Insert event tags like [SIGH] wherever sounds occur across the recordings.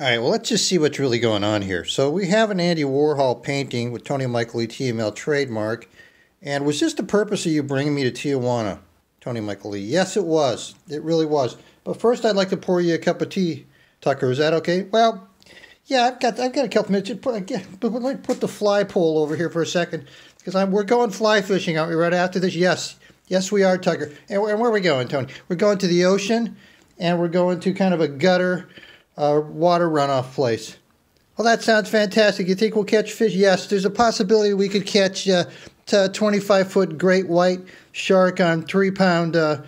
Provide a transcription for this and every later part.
All right, well, let's just see what's really going on here. So we have an Andy Warhol painting with Tony Michael Lee TML trademark. And was this the purpose of you bringing me to Tijuana, Tony Michael Lee? Yes, it was. It really was. But first, I'd like to pour you a cup of tea, Tucker. Is that okay? Well, yeah, I've got I've got a couple minutes. Put, but let me put the fly pole over here for a second because we're going fly fishing, aren't we? Right after this, yes, yes, we are, Tucker. And, and where are we going, Tony? We're going to the ocean, and we're going to kind of a gutter uh, water runoff place. Well, that sounds fantastic. You think we'll catch fish? Yes, there's a possibility we could catch uh, a 25 foot great white shark on three pound uh,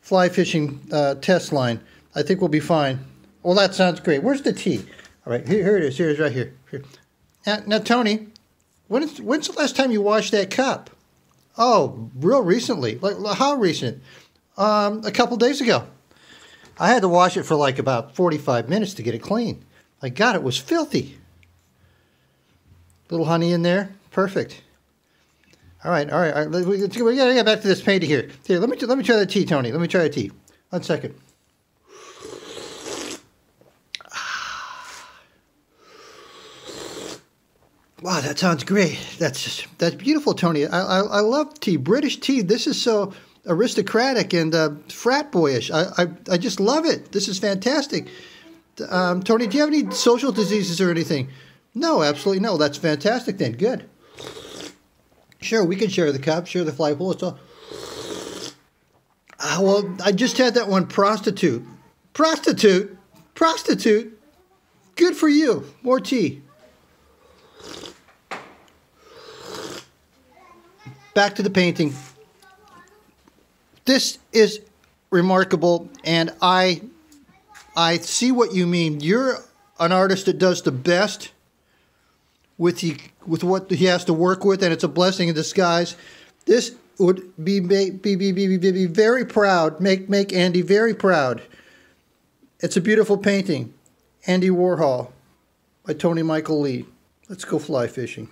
fly fishing uh, test line. I think we'll be fine. Well, that sounds great. Where's the tea? All right, here, here it is. Here it is right here. here. Now, now, Tony, when is, when's the last time you washed that cup? Oh, real recently. Like how recent? Um, a couple days ago. I had to wash it for like about 45 minutes to get it clean. My God, it was filthy. Little honey in there. Perfect. All right, all right. All right. We, we got to get back to this painting here. Here, let me, let me try the tea, Tony. Let me try the tea. One second. [SIGHS] Wow, that sounds great. That's that's beautiful, Tony. I, I, I love tea, British tea. This is so aristocratic and uh, frat boyish. I, I, I just love it. This is fantastic. Um, Tony, do you have any social diseases or anything? No, absolutely no. That's fantastic then. Good. Sure, we can share the cup, share the fly pool. It's all. Ah, well, I just had that one prostitute. Prostitute? Prostitute? Good for you. More tea. Back to the painting this is remarkable, and I I see what you mean. You're an artist that does the best with he, with what he has to work with, and it's a blessing in disguise. This would be be, be, be, be, be very proud, make make Andy very proud. It's a beautiful painting, Andy Warhol by Tony Michael Lee. Let's go fly fishing.